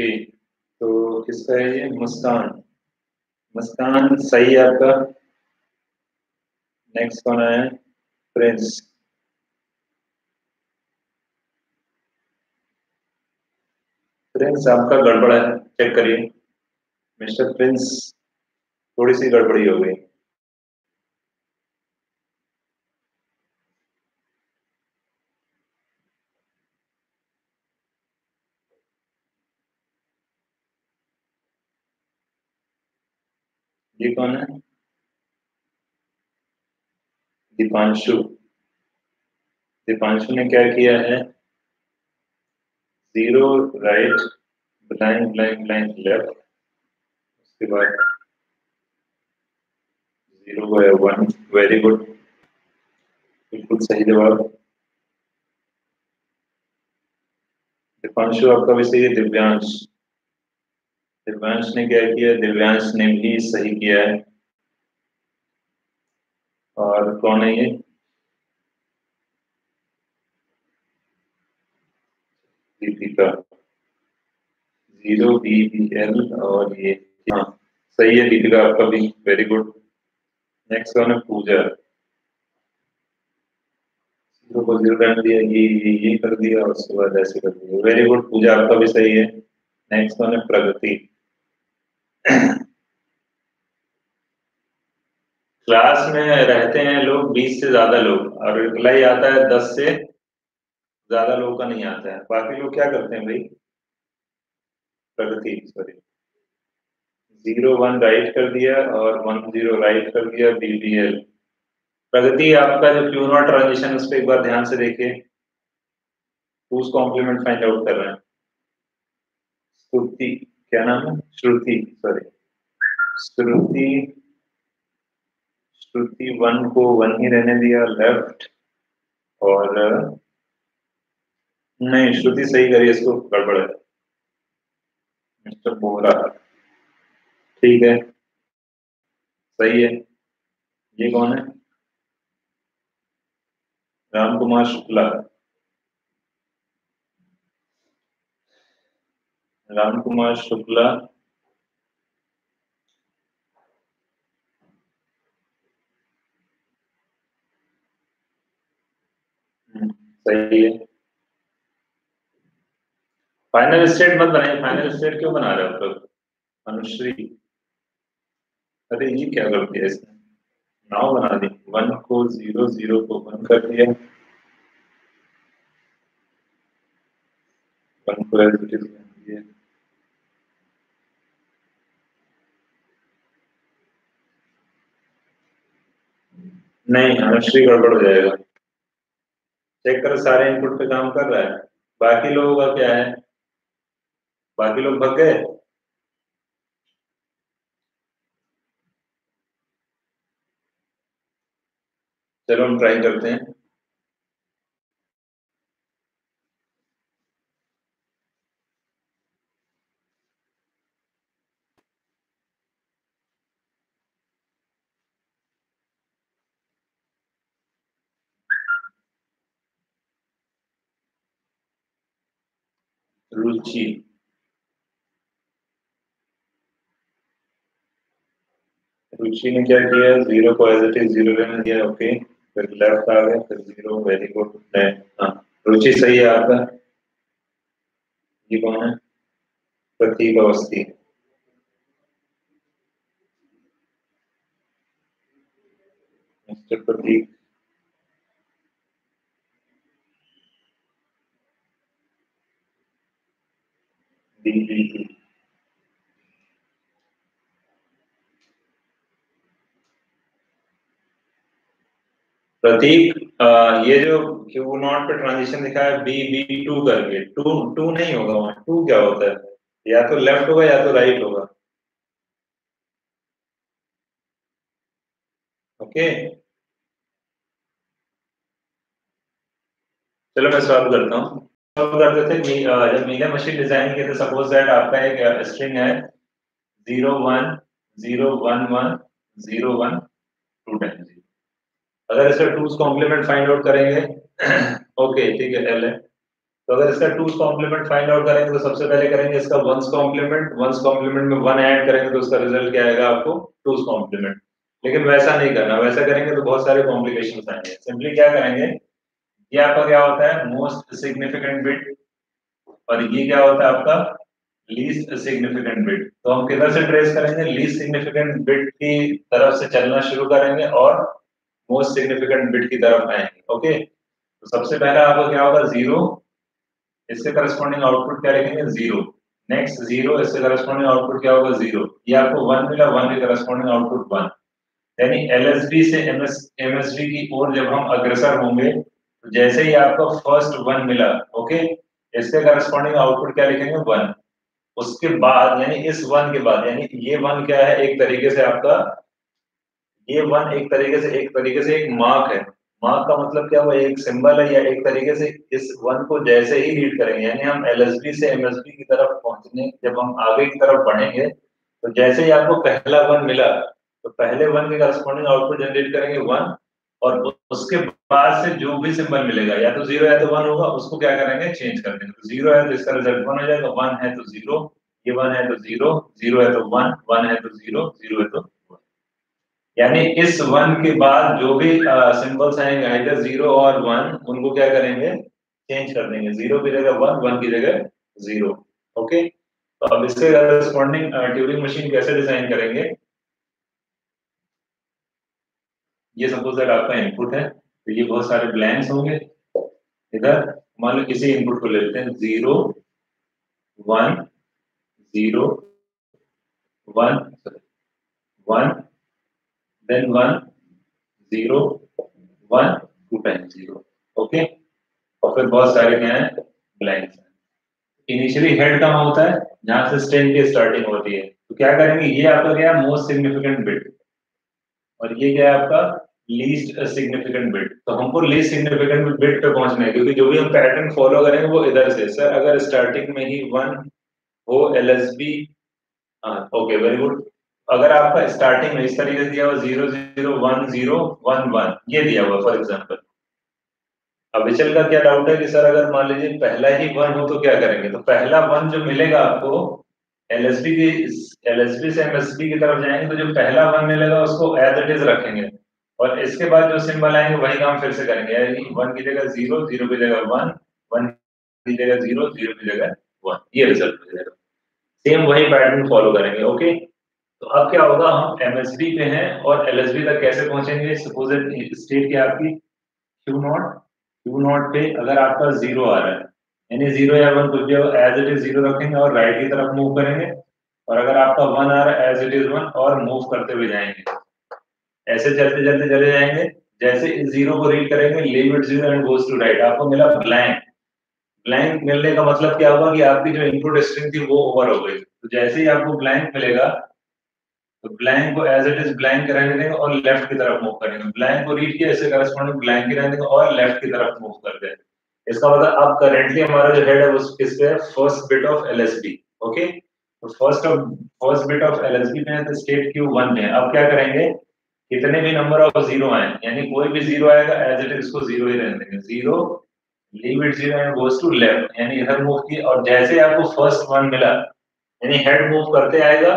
Okay तो किसका है ये? मुस्कान मुस्कान सही आपका। नेक्स्ट कौन है प्रिंस प्रिंस आपका गड़बड़ है। चेक करिए। मिस्टर प्रिंस थोड़ी सी गड़बड़ी हो गई। ये कौन है दीपांशु। दीपांशु ने क्या किया है? Zero right blind blind blind left उसके बाद ज़ीरो वन वेरी गुड बिल्कुल सही जवाब। दीपांशु आपका सही है, दिव्यांश। दिव्यांश ने क्या किया? दिव्यांश ने भी सही किया है। और कौन है ये? Deepika. Zero B B L और ये हाँ सही है दीपिका, आपका भी वेरी गुड नेक्स्ट वन है पूजा। ज़ीरो को ज़ीरो कर दिया, ये ये ये कर दिया और उसके बाद ऐसे कर दिया। वेरी गुड पूजा आपका भी सही है। नेक्स्ट वन है प्रगति। क्लास में रहते हैं लोग, बीस से ज़्यादा लोग। और रिप्लाई आता है दस से ज़्यादा लोगों का नहीं आता है। बाकी लोग क्या करते हैं भाई? Pragati sorry zero one right कर दिया और वन ज़ीरो राइट कर दिया बीबीएल प्रगति, आपका जो क्यू नॉट ट्रांजिशन, उस पर एक बार ध्यान से देखिए। कॉम्प्लीमेंट फाइंड आउट कर रहे हैं? स्तुति क्या नाम है? श्रुति सॉरी श्रुति श्रुति वन को वन ही रहने दिया लेफ़्ट और, नहीं, श्रुति सही करिए इसको गड़बड़ है। मिस्टर बोरा। ठीक है। सही है। ये कौन है? राम कुमार शुक्ला। राम कुमार शुक्ला। हम्म, सही है। फाइनल स्टेट मत बनाइए। फाइनल स्टेट क्यों बना रहे हो आप अनुश्री। अरे ये क्या कर दिया इसने? नाव बना दी। वन को ज़ीरो ज़ीरो को वन कर दिया। वन को एज इट इज़ नहीं अनुश्री गड़बड़ हो जाएगा। चेक करो, सारे इनपुट पे काम कर रहा है। बाकी लोगों का क्या है? बाकी लोग भग गए? चलो हम ट्राई करते हैं। रुचि। रुचि ने क्या किया? ज़ीरो को एज इट इज़ ज़ीरो रहने दिया ओके फिर लेफ़्ट आ गया फिर ज़ीरो वेरी गुड हाँ रुचि सही है आपका? ये कौन है? प्रतीक अवस्थी। मिस्टर प्रतीक। प्रतीक ये जो क्यू नॉट पे ट्रांजिशन दिखा है बी बी टू करके। टू टू नहीं होगा वहाँ। टू क्या होता है? या तो लेफ़्ट होगा या तो राइट होगा। ओके चलो मैं सॉल्व करता हूँ। सॉल्व करते थे जब मीडिया मशीन डिज़ाइन किए थे सपोज़ दैट आपका एक स्ट्रिंग है zero one zero one one zero one two time zero अगर इसे टूज कॉम्प्लीमेंट फाइंड आउट करेंगे ओके ठीक है एल है। तो अगर इसका टूस कॉम्प्लीमेंट फाइंड आउट करेंगे तो सबसे पहले करेंगे इसका वंस कॉम्प्लीमेंट वंस कॉम्प्लीमेंट में वन ऐड करेंगे तो उसका रिज़ल्ट क्या आएगा आपको? टूस कॉम्प्लीमेंट लेकिन वैसा नहीं करना। वैसा करेंगे तो बहुत सारे कॉम्प्लिकेशन आएँगे। सिंपली क्या करेंगे? ये आपका क्या होता है? मोस्ट सिग्निफिकेंट बिट और ये क्या होता है आपका? लीस्ट सिग्निफिकेंट बिट तो हम किधर से ट्रेस करेंगे? लीस्ट सिग्निफिकेंट बिट की तरफ़ से चलना शुरू करेंगे और मोस्ट सिग्निफिकेंट बिट की तरफ़ आएँगे ओके तो सबसे पहला आपका क्या होगा? ज़ीरो इसके करस्पॉन्डिंग आउटपुट क्या लिखेंगे? ज़ीरो नेक्स्ट ज़ीरो इसके करस्पॉन्डिंग आउटपुट क्या होगा? ज़ीरो ये आपको वन मिला वन के करस्पॉन्डिंग आउटपुट वन यानी एलएसबी से एमएस एमएसबी की ओर जब हम अग्रसर होंगे जैसे ही आपको फ़र्स्ट वन मिला ओके इसके करस्पॉन्डिंग आउटपुट क्या लिखेंगे? वन उसके बाद, यानी इस वन के बाद, यानी ये वन क्या है? एक तरीके से आपका, ये वन एक तरीके से, एक तरीके से एक मार्क है। मार्क का मतलब क्या? हुआ एक सिंबल है या एक तरीके से इस वन को जैसे ही रीड करेंगे। यानी हम एलएसबी से एमएसबी की तरफ़ पहुँचने, जब हम आगे की तरफ़ बढ़ेंगे तो जैसे ही आपको पहला वन मिला तो पहले वन के करस्पॉन्डिंग आउटपुट जनरेट करेंगे वन और उसके बाद से जो भी सिंबल मिलेगा, या तो ज़ीरो है तो वन होगा, उसको क्या करेंगे? चेंज कर देंगे। तो ज़ीरो है तो इसका रिज़ल्ट वन हो जाएगा वन है तो ज़ीरो ये वन है तो ज़ीरो ज़ीरो है तो वन वन है तो ज़ीरो ज़ीरो है तो यानी इस वन के बाद जो भी सिंबल्स आएँगे आइदर ज़ीरो और वन उनको क्या करेंगे? चेंज कर देंगे। ज़ीरो की जगह वन वन की जगह ज़ीरो ओके तो अब इसके ट्यूरिंग मशीन कैसे डिज़ाइन करेंगे? ये सपोज़ दैट आपका इनपुट है तो ये बहुत सारे ब्लैंक्स होंगे। इधर, मान लो किसी इनपुट को लेते हैं zero one zero one one then 1 0 1 2 times 0 okay और फिर बहुत सारे क्या है? ब्लैंक्स इनिशियली हेड कहाँ होता है? जहाँ से स्ट्रिंग की स्टार्टिंग होती है। तो क्या करेंगे? ये आपका क्या है? मोस्ट सिग्निफिकेंट बिट और ये क्या है आपका? लीस्ट सिग्निफिकेंट बिट तो हमको लीस्ट सिग्निफिकेंट बिट पे पहुँचना है, क्योंकि जो भी हम पैटर्न फॉलो करेंगे, वो इधर से सर अगर स्टार्टिंग में ही वन हो L S B okay very good अगर आपका स्टार्टिंग में इस तरीके से दिया हुआ zero zero one zero one one ये दिया हुआ फॉर एग्ज़ाम्पल अब विचल का क्या डाउट है कि सर अगर मान लीजिए पहला ही वन हो तो क्या करेंगे? तो पहला वन जो मिलेगा आपको एलएसबी की एलएसबी से एमएसबी की तरफ़ जाएँगे तो जो पहला वन मिलेगा, उसको एज इट इज़ रखेंगे। और इसके बाद जो सिंबल आएँगे, वही काम फिर से करेंगे। यानी वन की जगह ज़ीरो ज़ीरो की जगह वन वन की जगह ज़ीरो ज़ीरो की जगह वन ये रिज़ल्ट जाएगा। सेम वही पैटर्न फॉलो करेंगे ओके तो अब क्या होगा, हम एमएसबी पे हैं और एलएसबी तक कैसे पहुँचेंगे? सपोज़ स्टेट क्या आपकी क्यू नॉट क्यू नॉट पे अगर आपका ज़ीरो आ रहा है, यानी ज़ीरो या वन कुछ भी एज इट इज़ ज़ीरो रखेंगे और राइट की तरफ़ मूव करेंगे। और अगर आपका वन आ रहा है एज इट इज़ वन और मूव करते हुए जाएँगे। ऐसे चलते चलते चले जाएँगे। जैसे इस ज़ीरो को रीड करेंगे leave it zero and goes to right आपको मिला ब्लैंक ब्लैंक मिलने का मतलब क्या होगा कि आपकी जो इनपुट स्ट्रिंग थी वो ओवर हो गई। तो जैसे ही आपको ब्लैंक मिलेगा तो ब्लैंक को एज इट इज़ ब्लैंक रहने देंगे और लेफ़्ट की तरफ़ मूव करेंगे ब्लैंक को रीड किया, इससे करस्पॉन्डिंग ब्लैंक ही रहने देंगे और लेफ़्ट की तरफ़ मूव कर देंगे। इसका मतलब अब करेंटली हमारा जो हेड है वो किस पे first bit of LSB okay तो first of first bit of LSB में है तो स्टेट क्यू वन में अब क्या करेंगे? कितने भी नंबर ऑफ़ ज़ीरो आए, यानी कोई भी ज़ीरो आएगा एज इट इज़ इसको ज़ीरो ही रहने देंगे। Zero leave it zero and goes to left यानी इधर मूव की और जैसे आपको फ़र्स्ट वन मिला, यानी हेड मूव करते आएगा,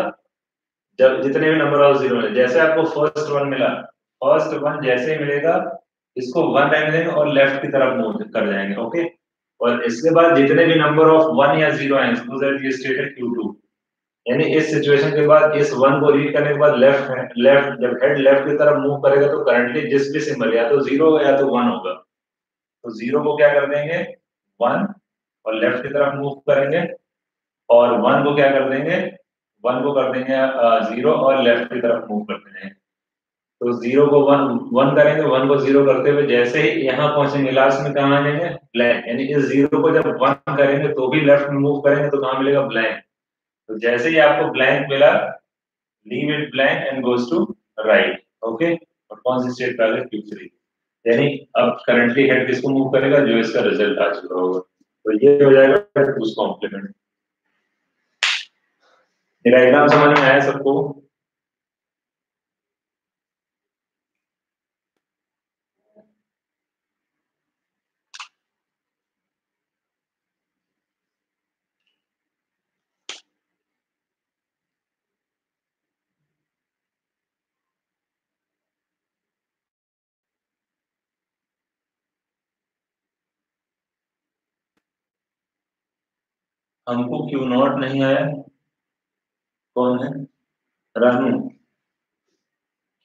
जब जितने भी नंबर ऑफ़ ज़ीरो जैसे आपको फ़र्स्ट वन मिला फ़र्स्ट वन जैसे ही मिलेगा, इसको वन रहने देंगे और लेफ़्ट की तरफ़ मूव कर जाएँगे ओके और इसके बाद जितने भी नंबर ऑफ़ वन या ज़ीरो आए सपोज़ दैट ये स्टेट क्यू टू यानी इस सिचुएशन के बाद, इस वन को रीड करने के बाद लेफ़्ट लेफ़्ट जब हेड लेफ़्ट की तरफ़ मूव करेगा तो करंटली जिस भी सिंबल या तो ज़ीरो या तो वन होगा। तो ज़ीरो को क्या कर देंगे? वन और लेफ़्ट की तरफ़ मूव करेंगे, और वन को क्या कर देंगे? वन को कर देंगे ज़ीरो और लेफ़्ट की तरफ़ मूव कर देंगे। तो ज़ीरो को वन वन करेंगे वन को ज़ीरो करते हुए जैसे ही यहाँ पहुँचेंगे लास्ट में कहा आ जाएँगे? ब्लैंक यानी इस ज़ीरो को जब वन करेंगे तो भी लेफ़्ट में मूव करेंगे तो कहाँ मिलेगा? ब्लैंक तो जैसे ही आपको ब्लैंक मिला leave it blank and goes to right okay और कौन सी स्टेट क्यू थ्री यानी अब करंटली हेड किसको मूव करेगा? जो इसका रिज़ल्ट आ चुका होगा। तो ये हो जाएगा कॉम्प्लीमेंट मेरा एग्ज़ाम समझ में आया सबको? हमको क्यू नॉट नहीं आया? कौन है? रानू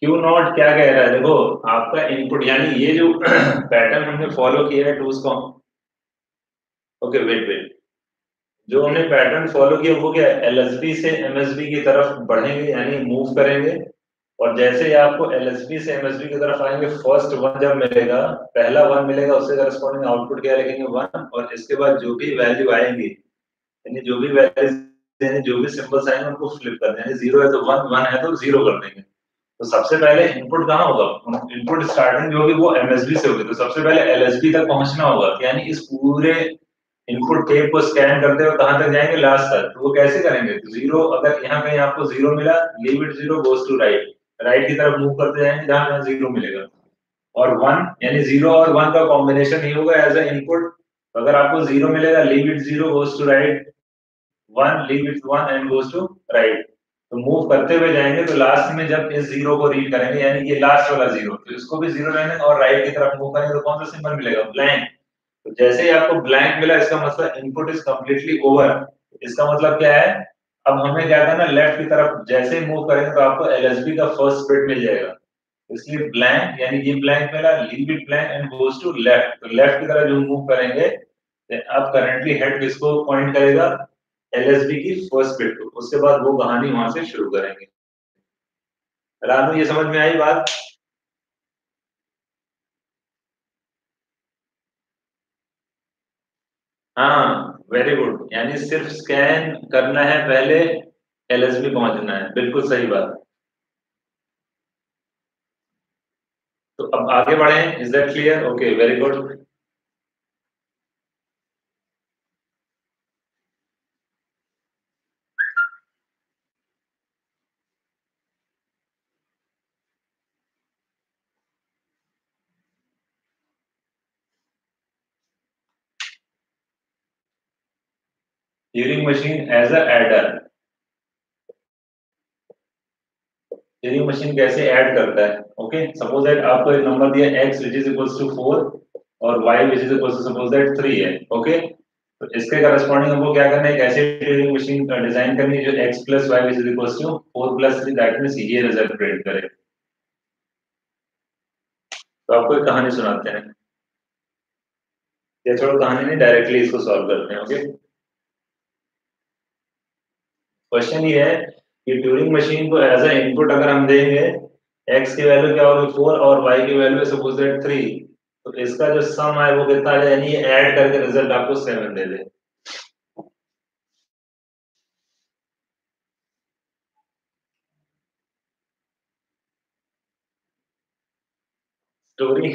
क्यू नॉट क्या कह रहा है? देखो, आपका इनपुट यानी ये जो पैटर्न हमने फॉलो किया है टूज को। ओके वेट वेट जो हमने पैटर्न फॉलो किया, वो क्या एलएसबी से एमएसबी की तरफ़ बढ़ेंगे, यानी मूव करेंगे। और जैसे ही आपको एलएसबी से एमएसबी की तरफ़ आएँगे फ़र्स्ट वन जब मिलेगा, पहला वन मिलेगा, उससे करस्पॉन्डिंग आउटपुट क्या लिखेंगे? वन और इसके बाद जो भी वैल्यू आएँगी यानी जो भी वैल्यूज़ यानी जो भी सिंबल्स आएँगे, उनको फ्लिप कर देंगे ज़ीरो है तो वन वन है तो ज़ीरो कर देंगे। तो सबसे पहले इनपुट कहाँ होगा? इनपुट स्टार्टिंग जो होगी वो एमएसबी से होगी। तो सबसे पहले एलएसबी तक पहुँचना होगा यानी इस पूरे इनपुट टेप को स्कैन करते हुए कहाँ तक जाएँगे? लास्ट तक। तो वो कैसे करेंगे? तो ज़ीरो अगर यहाँ कहीं आपको ज़ीरो मिला leave it zero goes to right right की तरफ़ मूव करते जाएँगे, जहाँ जहाँ ज़ीरो मिलेगा। और वन यानी ज़ीरो और वन का कॉम्बिनेशन ही होगा एज ए इनपुट अगर आपको ज़ीरो मिलेगा leave it zero goes to right one leave it one and goes to right तो मूव करते हुए जाएँगे तो लास्ट में जब इस ज़ीरो को रीड करेंगे, यानी ये लास्ट वाला ज़ीरो तो इसको भी ज़ीरो रहने और राइट की तरफ़ मूव करेंगे तो कौन सा सिंबल मिलेगा? ब्लैंक तो जैसे ही आपको ब्लैंक मिला, इसका मतलब इनपुट इज़ कम्प्लीटली ओवर इसका मतलब क्या है? अब हमें क्या करना लेफ़्ट की तरफ़ जैसे ही मूव करेंगे तो आपको एलएसबी का फ़र्स्ट बिट मिल जाएगा। इसलिए ब्लैंक यानी ये ब्लैंक मिला leave it blank and goes to left तो लेफ़्ट की तरफ़ जो मूव करेंगे अब करंटली हेड किसको पॉइंट करेगा एलएसबी की फ़र्स्ट बिट को। उसके बाद वो कहानी वहाँ से शुरू करेंगे। रानू, ये समझ में आई बात? हाँ वेरी गुड यानी सिर्फ़ स्कैन करना है पहले एलएसबी पहुँचना है। बिल्कुल सही बात। तो अब आगे बढ़े। Is that clear okay very good Turing machine as a adder. Turing machine कैसे ऐड करता है? ओके सपोज़ दैट आपको एक नंबर दिया, x which is equals to 4 और y which is equals to suppose that 3 है ओके तो इसके करस्पॉन्डिंग हमको क्या करना है? एक ऐसी ट्यूरिंग मशीन डिज़ाइन करनी है जो x plus y which is equals to 4 plus 3 that means ये रिज़ल्ट प्रिंट करे। तो आपको एक कहानी सुनाते हैं। या छोड़ो कहानी नहीं डायरेक्टली इसको सॉल्व करते हैं ओके क्वेश्चन ये है कि ट्यूरिंग मशीन को एज ए इनपुट अगर हम देंगे, x की वैल्यू क्या होगी? फोर और y की वैल्यू सपोज़ दैट थ्री तो इसका जो सम है वो कितना आ जाए? यानी ऐड करके रिज़ल्ट आपको सेवन दे दे स्टोरी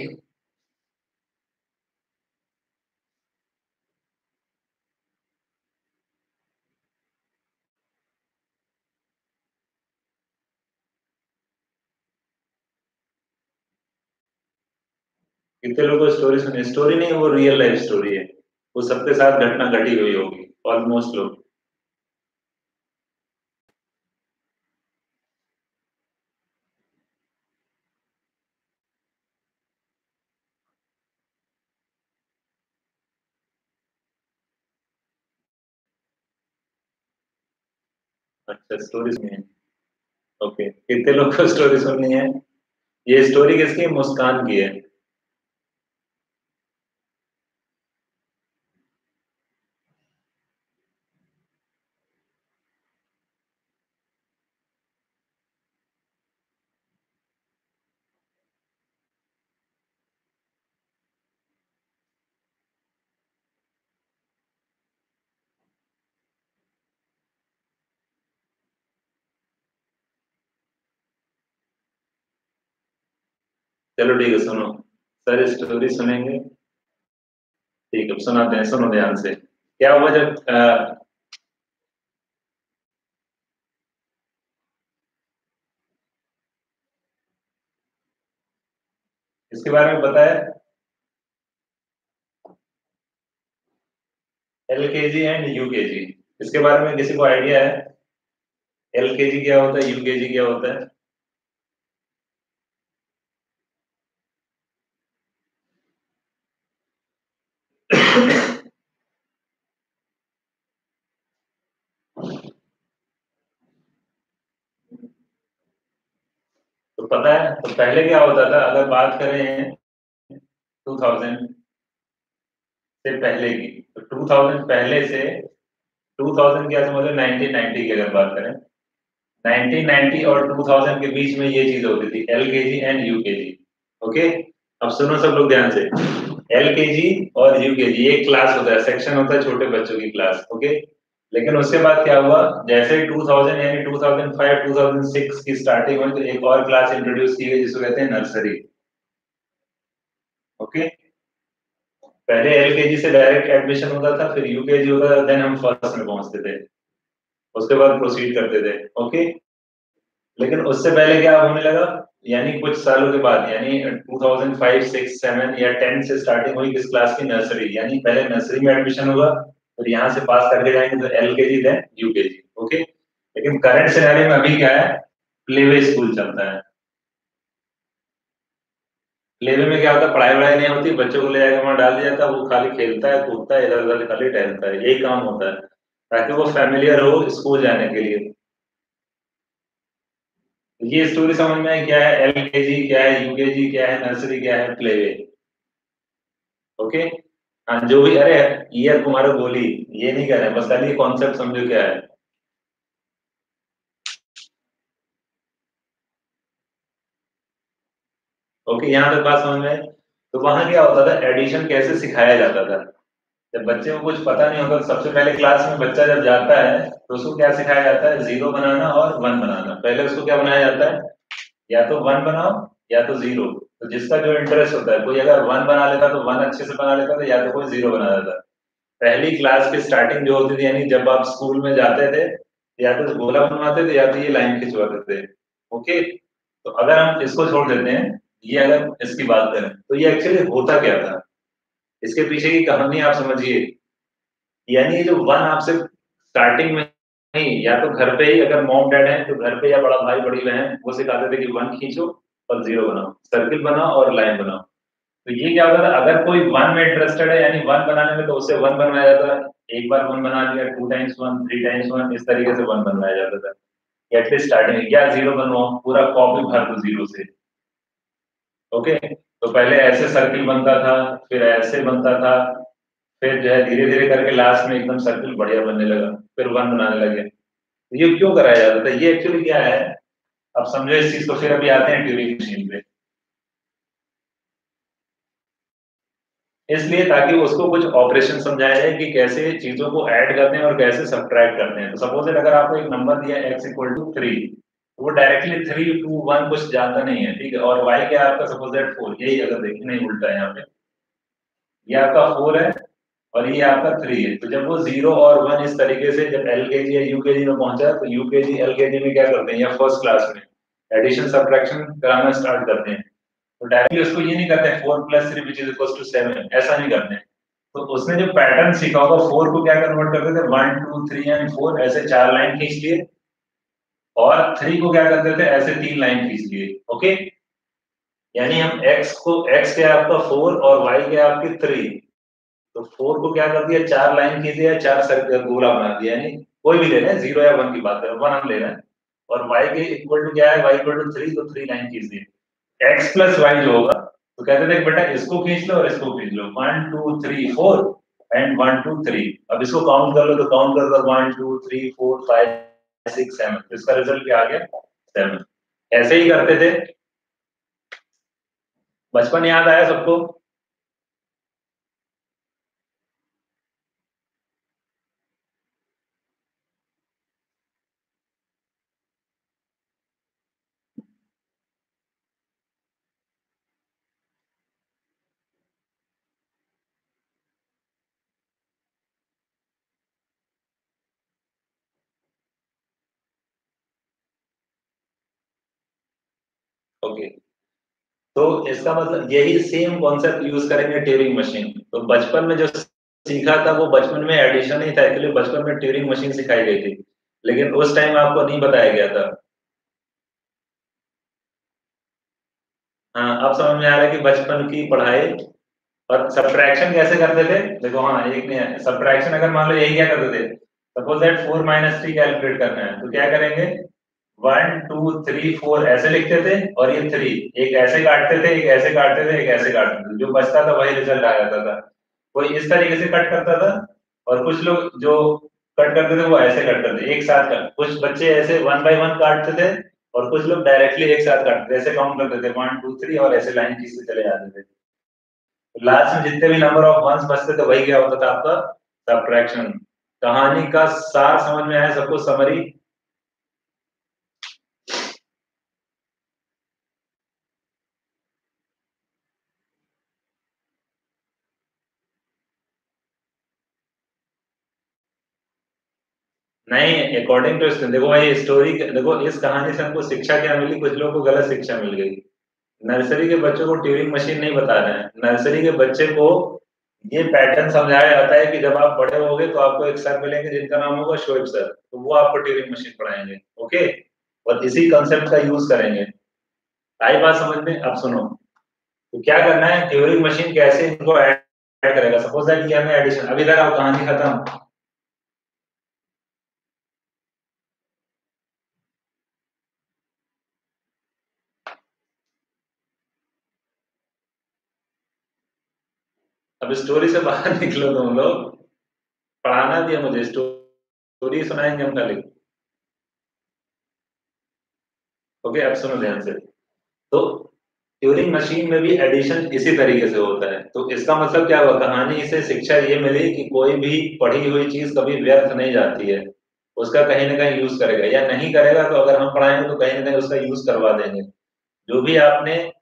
कितने लोगों को स्टोरी सुनी स्टोरी नहीं, वो रियल लाइफ स्टोरी है। वो सबके साथ घटना घटी हुई होगी ऑलमोस्ट लोग। अच्छा स्टोरी है ओके कितने लोग को स्टोरी सुननी है? ये स्टोरी किसकी मुस्कान की है। चलो ठीक है, सुनो। सर स्टोरी सुनेंगे। ठीक है, सुनाते हैं, सुनो ध्यान से। क्या हुआ जब इसके बारे में है एल के जी एंड यू के जी इसके बारे में किसी को आइडिया है? एल के जी क्या होता है यू के जी क्या होता है तो पता है तो पहले क्या होता था? अगर बात करें 2000 से पहले की तो 2000 पहले से 2000 क्या समझ लो 1990 की अगर बात करें। 1990 और 2000 के बीच में ये चीज़ होती थी एल के जी and you K G okay अब सुनो सब लोग ध्यान से। एल के जी और यू के जी एक क्लास होता है सेक्शन होता है छोटे बच्चों की क्लास ओके लेकिन उसके बाद क्या हुआ? जैसे 2000 यानी 2005 2006 की स्टार्टिंग हुई तो एक और क्लास इंट्रोड्यूस की गई जिसको कहते हैं नर्सरी ओके पहले एलकेजी से डायरेक्ट एडमिशन होता था फिर यूकेजी होता था देन हम फ़र्स्ट में पहुँचते थे। उसके बाद प्रोसीड करते थे। ओके लेकिन उससे पहले क्या होने लगा? यानी कुछ सालों के बाद यानी 2005, 6, 7 या 10 से स्टार्टिंग हुई किस क्लास की नर्सरी यानी पहले नर्सरी में एडमिशन होगा फिर यहाँ से पास करके जाएँगे तो एल के G then U K G okay लेकिन करंट सिनेरियो में अभी क्या है? प्लेवे स्कूल चलता है। प्लेवे में क्या होता है? पढ़ाई वढ़ाई नहीं होती, बच्चों को ले जाकर वहाँ डाल दिया जाता है, वो खाली खेलता है, कूदता है इधर उधर खाली टहलता है, यही काम होता है, ताकि वो फैमिलियर हो स्कूल जाने के लिए। ये स्टोरी समझ में है क्या है? एल के जी क्या है? यूकेजी क्या है? नर्सरी क्या है? प्लेवे ओके हाँ जो भी, अरे ईयर कुमार बोली, ये नहीं कह रहे, बस खाली कॉन्सेप्ट समझो क्या है। ओके यहाँ तक बात समझ में तो वहाँ क्या होता था एडिशन कैसे सिखाया जाता था? जब बच्चे को कुछ पता नहीं होता तो सबसे पहले क्लास में बच्चा जब जाता है तो उसको क्या सिखाया जाता है? ज़ीरो बनाना और वन बनाना। पहले उसको क्या बनाया जाता है? या तो वन बनाओ, या तो ज़ीरो तो जिसका जो इंटरेस्ट होता है, कोई अगर वन बना लेता तो वन अच्छे से बना लेता था या तो कोई ज़ीरो बना देता। पहली क्लास की स्टार्टिंग जो होती थी, यानी जब आप स्कूल में जाते थे, या तो गोला बनवाते थे या तो ये लाइन खिंचवाते थे। ओके तो अगर हम इसको छोड़ देते हैं, ये अगर इसकी बात करें तो ये एक्चुअली होता क्या था? इसके पीछे की कहानी आप समझिए। यानी जो वन आपसे स्टार्टिंग में नहीं या तो घर पे ही अगर मॉम डैड है तो घर पे या बड़ा भाई, बड़ी बहन, वो सिखाते थे कि वन खींचो और ज़ीरो बनाओ सर्किल बनाओ और लाइन बनाओ। तो ये क्या होता था? अगर कोई वन में इंटरेस्टेड है, यानी वन बनाने में तो उससे वन बनवाया जाता है एक बार वन बना लिया two times one three times one इस तरीके से वन बनवाया जाता था। एटलीस्ट स्टार्टिंग क्या ज़ीरो बनवाओ पूरा कॉपी भर दो ज़ीरो से। ओके तो पहले ऐसे सर्किल बनता था, फिर ऐसे बनता था, फिर जो है धीरे धीरे करके लास्ट में एकदम सर्किल बढ़िया बनने लगा, फिर वन बनाने लगे। ये क्यों कराया जाता था? ये एक्चुअली क्या है? अब समझो इस चीज़ को फिर अभी आते हैं ट्यूरिंग मशीन पे। इसलिए ताकि उसको कुछ ऑपरेशन समझाया जाए कि कैसे चीज़ों को ऐड करते हैं और कैसे सब्ट्रैक्ट करते हैं। तो सपोज़ अगर आपको एक नंबर दिया एक्स इक्वल टू थ्री वो डायरेक्टली थ्री टू वन कुछ जाता नहीं है, ठीक है? और वाई क्या आपका? सपोज़ दैट फोर यही अगर देखिए नहीं उल्टा है यहाँ पे। ये आपका फोर है और ये आपका थ्री है। तो जब वो ज़ीरो और वन इस तरीके से जब एल के जी या यू के जी में पहुँचा तो यू के जी एल के जी में क्या करते हैं? या फ़र्स्ट क्लास में। एडिशन सब्ट्रैक्शन कराना स्टार्ट करते हैं। तो डायरेक्टली उसको ये नहीं करते four plus three which is equal to seven ऐसा नहीं करते तो उसने जो पैटर्न सीखा होगा फोर को क्या कन्वर्ट करते थे? One two three and four ऐसे चार लाइन खींच लिए। और थ्री को क्या करते थे? ऐसे तीन लाइन खींच लिए। ओके यानी हम x को, x के आपका फोर और y के आपके थ्री तो फोर को क्या कर दिया? चार लाइन खींच दिया, चार सर्कल गोला बना दिया, यानी कोई भी ले रहे हैं ज़ीरो या वन की बात करें वन हम ले रहे हैं। और y के इक्वल टू क्या है? y इक्वल टू थ्री तो थ्री लाइन खींच दी x प्लस वाई जो होगा तो कहते थे बेटा इसको खींच लो और इसको खींच लो। One two three four and one two three अब इसको काउंट कर लो तो काउंट कर लो one two three four five six seven इसका रिज़ल्ट क्या आ गया? सेवन ऐसे ही करते थे। बचपन याद आया सबको? ओके तो इसका मतलब यही सेम कॉन्सेप्ट यूज़ करेंगे ट्यूरिंग मशीन तो बचपन में जो सीखा था वो बचपन में एडिशन ही था एक्चुअली बचपन में ट्यूरिंग मशीन सिखाई गई थी। लेकिन उस टाइम आपको नहीं बताया गया था। हाँ अब समझ में आ रहा है कि बचपन की पढ़ाई और सब्ट्रैक्शन कैसे करते थे? देखो हाँ एक नहीं है। सब्ट्रैक्शन अगर मान लो यही क्या करते थे? Suppose that four minus three calculate करना है तो क्या करेंगे? वन टू थ्री फोर ऐसे लिखते थे और ये थ्री एक ऐसे काटते थे, एक ऐसे काटते थे, एक ऐसे काटते थे। जो बचता था, वही रिज़ल्ट आ जाता था। कोई इस तरीके से कट करता था और कुछ लोग जो कट करते थे, वो ऐसे कट करते एक साथ कट कुछ बच्चे ऐसे वन बाय वन काटते थे और कुछ लोग डायरेक्टली एक साथ काटते थे, ऐसे काउंट करते थे। वन टू थ्री और ऐसे लाइन खींचते चले जाते थे। लास्ट में जितने भी नंबर ऑफ़ वंस बचते थे, वही क्या होता था आपका? सब्ट्रैक्शन कहानी का सार समझ में आया, सबको समरी नहीं अकॉर्डिंग टू तो देखो भाई स्टोरी देखो, इस कहानी से हमको शिक्षा क्या मिली? कुछ लोगों को गलत शिक्षा मिल गई। नर्सरी के बच्चों को ट्यूरिंग मशीन नहीं बता रहे हैं। नर्सरी के बच्चे को ये पैटर्न समझाया जाता है कि जब आप बड़े होगे तो आपको एक सर मिलेंगे जिनका नाम होगा शोएब सर तो वो आपको ट्यूरिंग मशीन पढ़ाएँगे ओके और इसी कंसेप्ट का यूज़ करेंगे। आई बात समझ में? अब सुनो। तो क्या करना है? ट्यूरिंग मशीन कैसे इनको ऐड करेगा? सपोज़ दैट ये हमें एडिशन अभी तक आप कहानी खत्म। अब स्टोरी से बाहर निकलो तुम लोग। पढ़ाना दिया मुझे स्टोरी सुनाएँगे हम कल ओके अब सुनो ध्यान से। तो ट्यूरिंग मशीन में भी एडिशन इसी तरीके से होता है। तो इसका मतलब क्या हुआ? कहानी से शिक्षा ये मिली कि कोई भी पढ़ी हुई चीज़ कभी व्यर्थ नहीं जाती है। उसका कहीं ना कहीं यूज़ करेगा। या नहीं करेगा तो अगर हम पढ़ाएँगे तो कहीं ना कहीं उसका यूज़ करवा देंगे। जो भी आपने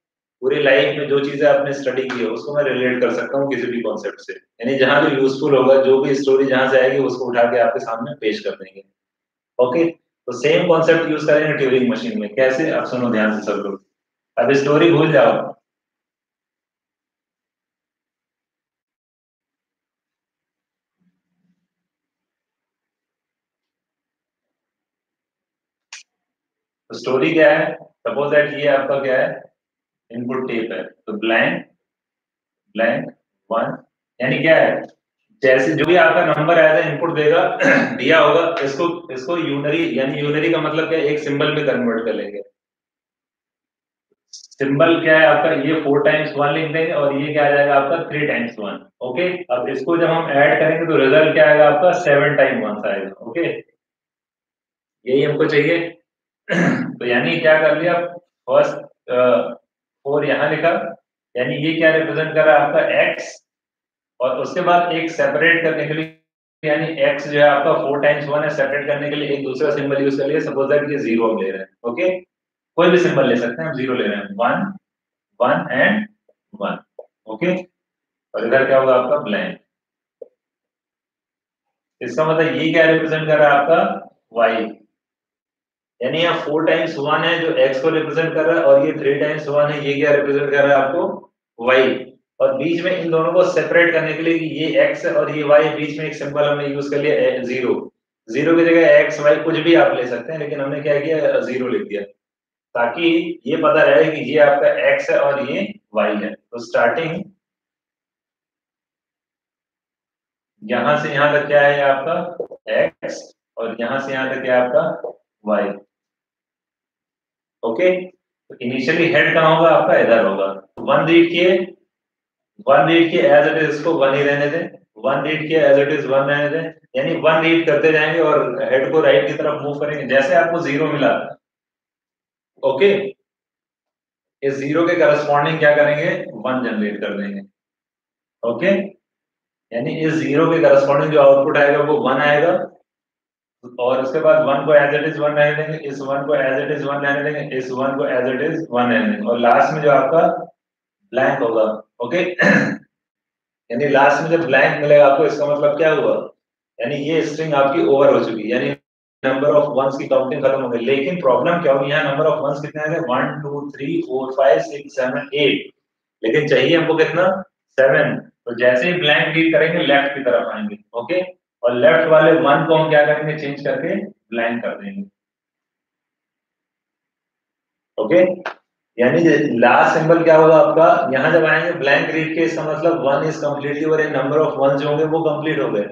पूरी लाइफ में जो चीज़ें आपने स्टडी की है, उसको मैं रिलेट कर सकता हूँ किसी भी कॉन्सेप्ट से। यानी जहाँ भी यूजफुल होगा, जो भी स्टोरी जहाँ से आएगी, उसको उठा के आपके सामने पेश कर देंगे। ओके तो सेम कॉन्सेप्ट यूज़ करेंगे ट्यूरिंग मशीन में। कैसे? आप सुनो ध्यान से सब लोग। अब स्टोरी भूल जाओ। तो स्टोरी क्या है? सपोज़ दैट ये आपका क्या है? इनपुट टेप है। तो ब्लैंक ब्लैंक वन यानी क्या है? जैसे जो भी आपका नंबर आया था इनपुट देगा, दिया होगा, इसको इसको यूनरी यानी यूनरी का मतलब क्या एक सिंबल में कन्वर्ट कर लेंगे। सिंबल क्या है आपका? ये फोर टाइम्स वन लिख देंगे और ये क्या आ जाएगा आपका? थ्री टाइम्स वन ओके अब इसको जब हम ऐड करेंगे तो रिज़ल्ट क्या आएगा आपका? सेवन टाइम वन आएगा ओके यही हमको चाहिए। तो यानी क्या कर लिया? फ़र्स्ट फोर यहाँ लिखा, यानी ये क्या रिप्रेजेंट कर रहा है आपका एक्स और उसके बाद एक सेपरेट करने के लिए, यानी एक्स जो है आपका फोर टाइम्स वन है सेपरेट करने के लिए एक दूसरा सिंबल यूज़ कर लिया सपोज़ दैट ये ज़ीरो हम ले रहे हैं ओके कोई भी सिंबल ले सकते हैं, हम ज़ीरो ले रहे हैं। One one and one okay और इधर क्या होगा आपका ब्लैंक इसका मतलब ये क्या रिप्रेजेंट कर रहा है आपका वाई यानी यहाँ फोर टाइम्स वन है जो एक्स को रिप्रेजेंट कर रहा है और ये थ्री टाइम्स वन है, ये क्या रिप्रेजेंट कर रहा है आपको? वाई और बीच में इन दोनों को सेपरेट करने के लिए ये एक्स और ये वाई बीच में एक सिंबल हमने यूज़ कर लिया ज़ीरो ज़ीरो की जगह एक्स वाई कुछ भी आप ले सकते हैं, लेकिन हमने क्या किया? ज़ीरो लिख दिया। ताकि ये पता रहे कि ये आपका एक्स है और ये वाई है। तो स्टार्टिंग यहाँ से यहाँ तक क्या है आपका? एक्स और यहाँ से यहाँ तक क्या आपका? वाई ओके तो इनिशियली हेड कहाँ होगा? आपका इधर होगा। वन रीड किए one read as it is is इसको वन ही रहने दें। One read as it is one one रहने दें। यानी वन रीड करते जाएँगे और हेड को राइट की तरफ़ मूव करेंगे। जैसे आपको ज़ीरो मिला। ओके इस ज़ीरो के करस्पॉन्डिंग क्या करेंगे? वन जनरेट कर देंगे। ओके यानी इस ज़ीरो के करस्पॉन्डिंग जो आउटपुट आएगा वो वन आएगा। और उसके बाद वन को एज इट इज़ वन रहने देंगे, इस वन को एज इट इज़ वन रहने देंगे, इस वन को एज इट इज़ वन रहने देंगे। और लास्ट में जो आपका ब्लैंक होगा ओके यानी लास्ट में जब ब्लैंक मिलेगा, आपको इसका मतलब क्या हुआ? यानी ये स्ट्रिंग आपकी ओवर हो चुकी, यानी नंबर ऑफ़ वंस की काउंटिंग खत्म हो गई। लेकिन प्रॉब्लम क्या होगी यहाँ नंबर ऑफ़ वंस कितने आ गए? One two three four five six seven eight लेकिन चाहिए हमको कितना? सेवन तो जैसे ही ब्लैंक रीड करेंगे लेफ़्ट की तरफ़ आएँगे ओके और लेफ़्ट वाले वन को हम क्या करेंगे? चेंज करके ब्लैंक कर देंगे। ओके यानी लास्ट सिंबल क्या होगा आपका? यहाँ जब आएँगे ब्लैंक रीड के इसका मतलब वन इज़ कम्प्लीटली और नंबर ऑफ़ वन जो होंगे वो कंप्लीट हो गए।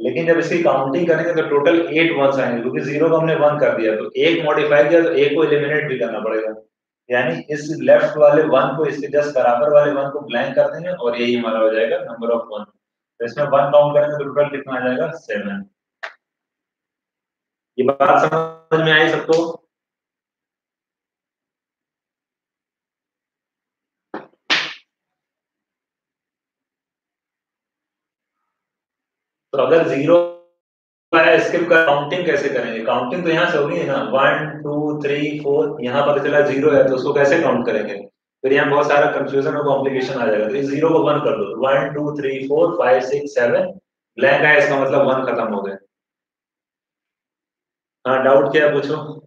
लेकिन जब इसकी काउंटिंग करेंगे तो टोटल एट वंस आएँगे, क्योंकि ज़ीरो को हमने वन कर दिया। तो एक मॉडिफाई किया तो एक को एलिमिनेट भी करना पड़ेगा। यानी इस लेफ़्ट वाले वन को इसके जस्ट बराबर वाले वन को ब्लैंक कर देंगे और यही हमारा हो जाएगा नंबर ऑफ़ वन तो इसमें वन काउंट करेंगे तो टोटल कितना आ जाएगा? सेवन ये बात समझ में आई सबको? तो अगर ज़ीरो है इसके काउंटिंग कैसे करेंगे? काउंटिंग तो यहाँ से होगी ना वन टू थ्री फोर यहाँ पर चला ज़ीरो है तो उसको कैसे काउंट करेंगे? फिर यहाँ बहुत सारा कंफ्यूजन और कॉम्प्लिकेशन आ जाएगा। तो इस ज़ीरो को वन कर दो। One two three four five six seven blank है, इसका मतलब वन खत्म हो गया। हाँ डाउट क्या, पूछो।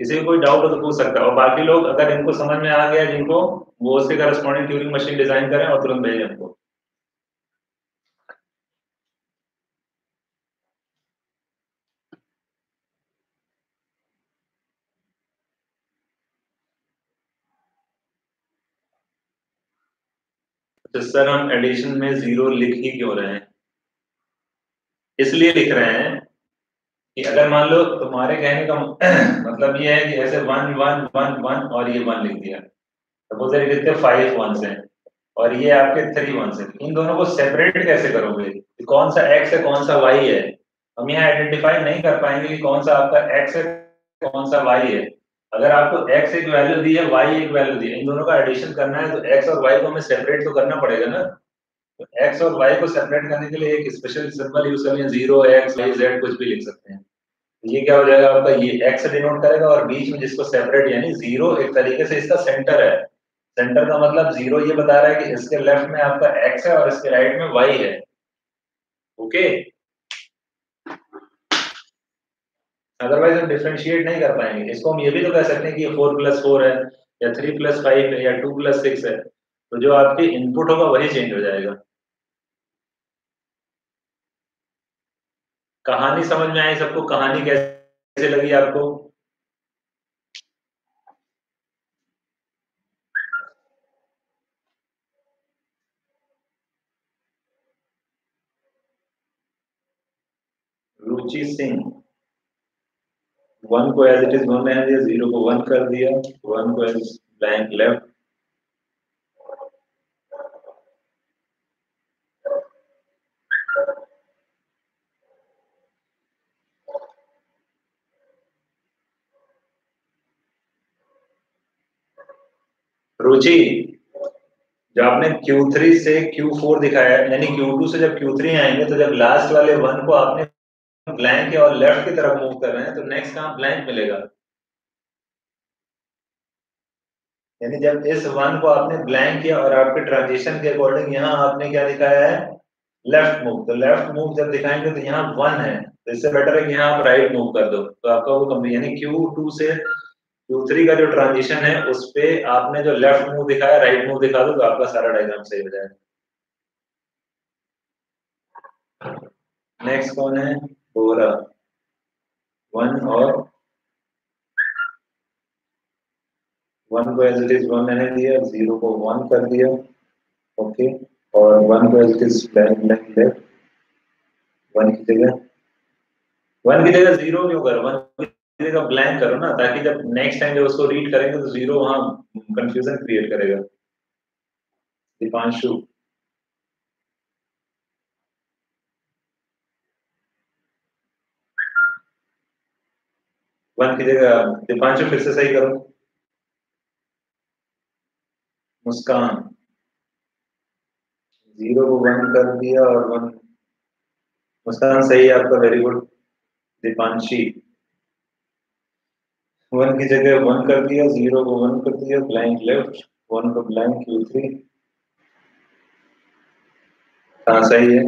किसी को कोई डाउट हो तो पूछ सकता है। और बाकी लोग अगर इनको समझ में आ गया जिनको, वो उसके करस्पॉन्डिंग ट्यूरिंग मशीन डिज़ाइन करें और तुरंत भेजें उनको तो सर, हम एडिशन में ज़ीरो लिख ही क्यों रहे हैं? इसलिए लिख रहे हैं कि अगर मान लो तुम्हारे कहने का मतलब ये है कि ऐसे वन वन वन वन और ये वन लिख दिया। सपोज़ लिखते फाइव वन है और ये आपके थ्री वन है। इन दोनों को सेपरेट कैसे करोगे? कौन सा एक्स है, कौन सा वाई है? हम यहाँ आइडेंटिफाई नहीं कर पाएँगे कि कौन सा आपका एक्स है, कौन सा वाई है। अगर आपको एक्स एक वैल्यू दी है, y एक वैल्यू दी है, इन दोनों का एडिशन करना है तो एक्स और वाई को हमें सेपरेट तो करना पड़ेगा ना? तो x और वाई को सेपरेट करने के लिए एक स्पेशल सिंबल यूज़ करेंगे ज़ीरो एक्स वाई जेड कुछ भी लिख सकते हैं। ये क्या हो जाएगा? आपका ये एक्स डिनोट करेगा और बीच में जिसको सेपरेट यानी ज़ीरो एक तरीके से इसका सेंटर है। सेंटर का मतलब ज़ीरो ये बता रहा है कि इसके लेफ़्ट में आपका एक्स है और इसके राइट में वाई है। ओके अदरवाइज़ हम डिफ्रेंशिएट नहीं कर पाएँगे। इसको हम ये भी तो कह सकते हैं कि फोर प्लस फोर है, या थ्री प्लस फाइव है, या टू प्लस सिक्स है। तो जो आपकी इनपुट होगा वही चेंज हो जाएगा। कहानी समझ में आई? सबको कहानी कैसे लगी आपको? रुचि सिंह। वन को as it is one zero को वन कर दिया। वन को एज ब्लैंक लेफ़्ट रुचि जब आपने Q3 से Q4 दिखाया, यानी Q2 से जब Q3 आएँगे तो जब लास्ट वाले वन को आपने ब्लैंक और लेफ़्ट की तरफ़ मूव कर रहे हैं तो नेक्स्ट कहाँ ब्लैंक मिलेगा? यानी जब इस वन को आपने ब्लैंक किया और आपके ट्रांजिशन के अकॉर्डिंग यहाँ आपने क्या दिखाया है? लेफ़्ट मूव तो लेफ़्ट मूव जब दिखाएँगे तो यहाँ वन है। तो इससे बेटर है कि यहाँ आप राइट मूव कर दो। तो आपका वो कंप्लीट यानी क्यू टू से थ्री का जो ट्रांजिशन है, उस पे आपने जो लेफ़्ट मूव दिखाया राइट मूव दिखा दो तो आपका सारा डायग्राम सही हो जाएगा। नेक्स्ट कौन है? बोरा वन और वन को एज इट इज़ वन मैंने दिया ज़ीरो को वन कर दिया। ओके और वन को as it is blank blank left one की जगह। वन की जगह ज़ीरो क्यों करो? वन की जगह ब्लैंक करो ना, ताकि जब नेक्स्ट टाइम जब उसको रीड करेंगे तो ज़ीरो वहाँ कंफ्यूजन क्रिएट करेगा। दीपांशु। वन की जगह दीपांशु फिर से सही करो। मुस्कान। ज़ीरो को वन कर दिया और वन मुस्कान सही है आपका वेरी गुड दीपांशी। वन की जगह वन कर दिया, ज़ीरो को वन कर दिया ब्लैंक लेफ़्ट वन को ब्लैंक क्यू थ्री हाँ सही है।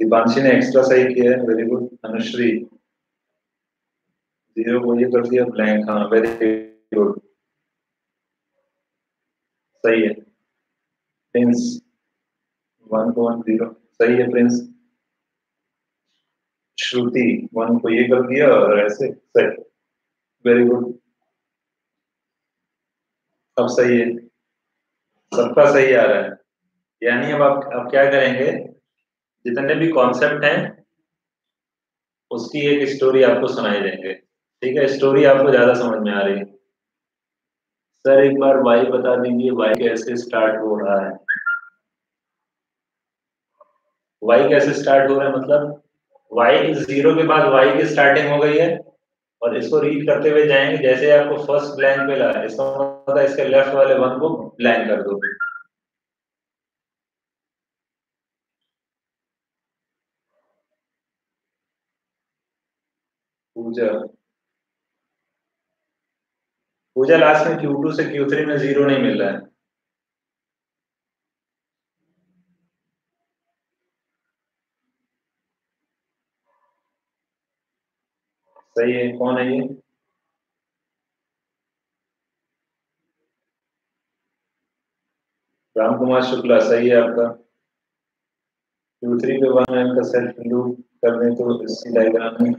दीपांशी ने एक्स्ट्रा सही किया है वेरी गुड अनुश्री। ज़ीरो को ये कर दिया ब्लैंक हाँ वेरी गुड सही है। प्रिंस वन को वन ज़ीरो सही है प्रिंस श्रुति, वन को ये कर दिया और ऐसे, सही। वेरी गुड अब सही है। सबका सही आ रहा है। यानी अब आप, अब क्या करेंगे? जितने भी कॉन्सेप्ट हैं, उसकी एक स्टोरी आपको सुनाई देंगे। ठीक है? स्टोरी आपको ज़्यादा समझ में आ रही है। सर, एक बार वाई बता दीजिए वाई कैसे स्टार्ट हो रहा है? वाई कैसे स्टार्ट हो रहा है मतलब? वाई ज़ीरो के बाद वाई की स्टार्टिंग हो गई है, और इसको रीड करते हुए जाएँगे, जैसे आपको फ़र्स्ट ब्लैंक मिला इसका मतलब इसके लेफ़्ट वाले वन को ब्लैंक कर दो। पूजा। पूजा लास्ट में Q2 से Q3 में ज़ीरो नहीं मिल रहा है। सही है? कौन है ये? राम कुमार शुक्ला, सही है आपका? Q3 पे वन एम का सेल्फ लूप कर दें तो इसी डायग्राम में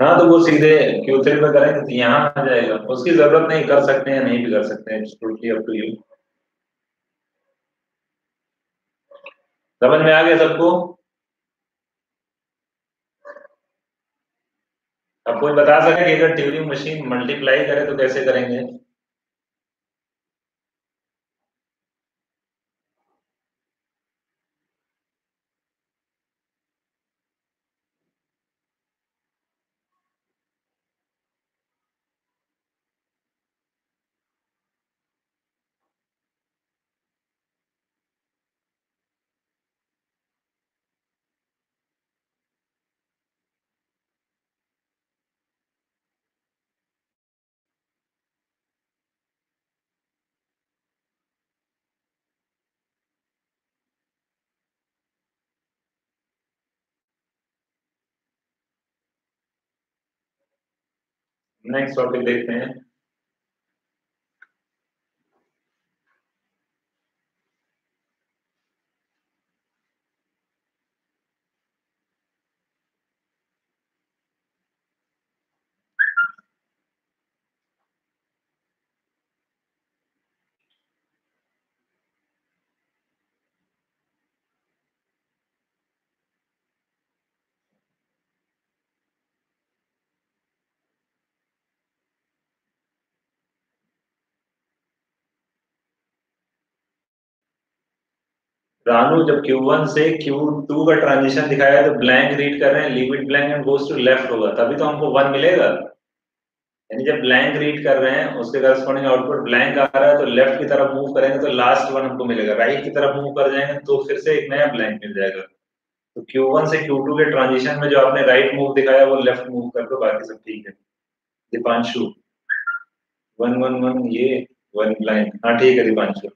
हाँ। तो वो सीधे क्यू थ्री पे करेंगे तो यहाँ आ जाएगा। उसकी ज़रूरत नहीं, कर सकते हैं नहीं भी कर सकते हैं टोटली अप टू यू समझ में आ गया सबको? अब कोई बता सके कि अगर ट्यूरिंग मशीन मल्टीप्लाई करे तो कैसे करेंगे? नेक्स्ट टॉपिक देखते हैं। रानू, जब Q1 से Q2 का ट्रांजिशन दिखाया तो ब्लैंक रीड कर रहे हैं leave it blank and goes to left होगा, तभी तो हमको वन मिलेगा। यानी जब ब्लैंक रीड कर रहे हैं, उसके करस्पॉन्डिंग आउटपुट ब्लैंक आ रहा है तो लेफ़्ट की तरफ़ मूव करेंगे तो लास्ट वन हमको मिलेगा। राइट की तरफ़ मूव कर जाएँगे तो फिर से एक नया ब्लैंक मिल जाएगा। तो Q1 से Q2 के ट्रांजिशन में जो आपने राइट मूव दिखाया, वो लेफ़्ट मूव कर दो, बाकी सब ठीक है। दीपांशु। वन वन वन ये वन ब्लैंक हाँ ठीक है, दीपांशु।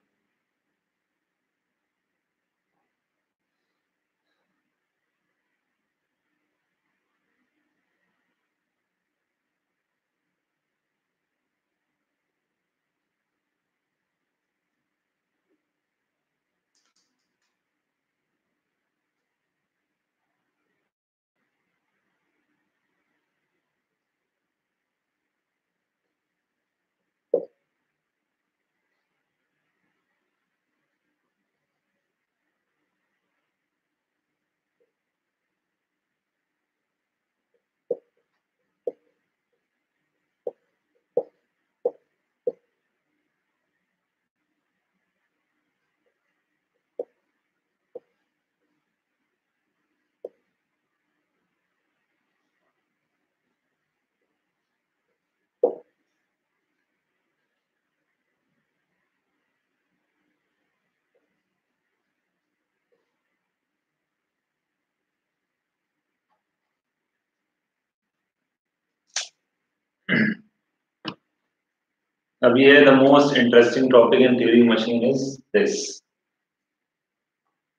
अब ये the most interesting topic in theory machine is this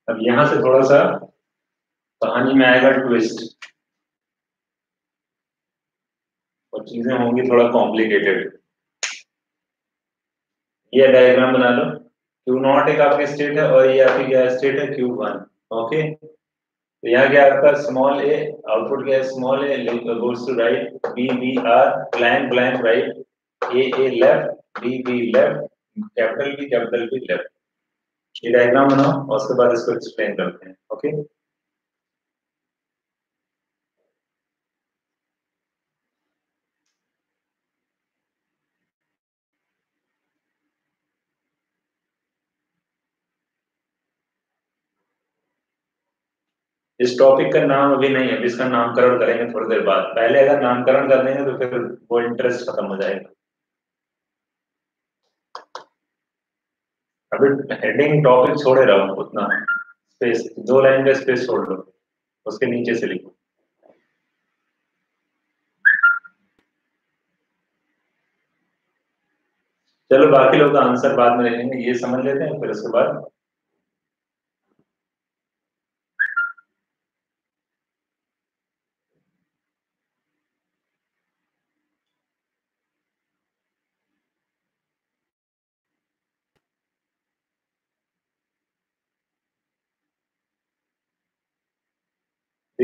अब यहाँ से थोड़ा सा कहानी में आएगा ट्विस्ट और चीज़ें होंगी थोड़ा कॉम्प्लिकेटेड ये डायग्राम बना लो. क्यू नॉट एक आपकी स्टेट है और ये आपकी क्या स्टेट है क्यू वन ओके तो यहाँ क्या आपका? स्मॉल ए आउटपुट क्या है? Small A goes to right B B R blank blank right A A left B B left capital B capital B left ये डायग्राम बनाओ, और उसके बाद इसको एक्सप्लेन करते हैं ओके इस टॉपिक का नाम अभी नहीं है इसका नामकरण करेंगे थोड़ी देर बाद। पहले अगर नामकरण कर देंगे तो फिर वो इंटरेस्ट खत्म हो जाएगा। अभी हेडिंग टॉपिक छोड़े रहो, उतना स्पेस दो लाइन का स्पेस छोड़ लो उसके नीचे से लिखो। चलो, बाकी लोग का आंसर बाद में लेंगे ये समझ लेते हैं, फिर उसके बाद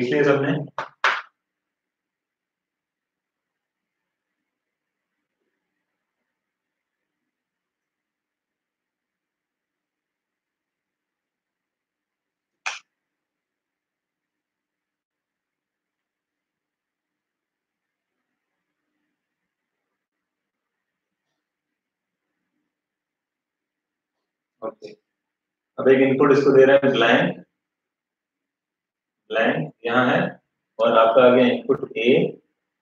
लिख लिया सबने ओके अब एक इनपुट इसको दे रहा है ब्लैंक ब्लैंक यहाँ है और आपका आ गया input A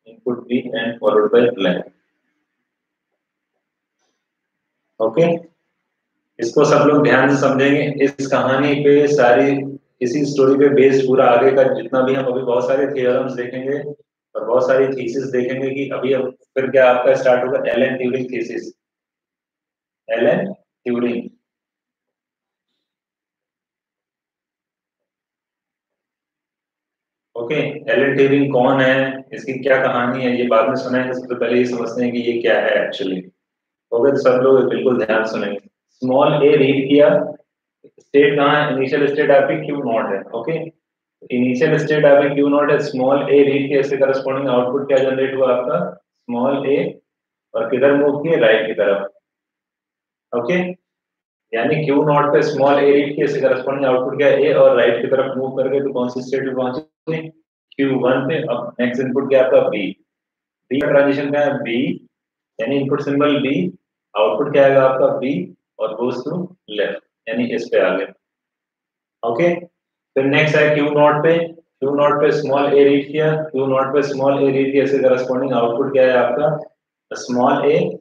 input B and forward by blank okay इसको सब लोग ध्यान से समझेंगे। इस कहानी पे सारी, इसी स्टोरी पे बेस्ड पूरा आगे का जितना भी हम अभी बहुत सारे थियोरम्स देखेंगे और बहुत सारी थीसिस देखेंगे कि अभी अब फिर क्या आपका स्टार्ट होगा? L N Turing thesis L N Turing okay Alan Turing कौन है? इसकी क्या कहानी है? ये बाद में सुनाएँगे, सबसे पहले ये समझते हैं कि ये क्या है एक्चुअली ओके तो सब लोग बिल्कुल ध्यान सुनेंगे। स्मॉल ए रीड किया। स्टेट कहाँ है? इनिशियल स्टेट आपकी क्यू नॉट है। ओके इनिशियल स्टेट आपकी क्यू नॉट है। स्मॉल ए रीड किया इसके करस्पॉन्डिंग आउटपुट क्या जनरेट हुआ आपका? स्मॉल ए और किधर मूव किए राइट की तरफ़। ओके यानी क्यू नॉट पे स्मॉल ए रीड किया इसके करस्पॉन्डिंग आउटपुट क्या ए और राइट की तरफ़ मूव करके तो कौन सी स्टेट पे पहुँचे? Q1 पे अब नेक्स्ट इनपुट क्या आपका B. B का ट्रांजिशन क्या है? B. यानी इनपुट सिंबल B. आउटपुट क्या आएगा आपका? B. और गोस टू लेफ़्ट यानी इस पे आ गया ओके फिर नेक्स्ट है पे। पे स्मॉल a रीड किया। पे स्मॉल a रीड किया। आउटपुट क्या है आपका? स्मॉल a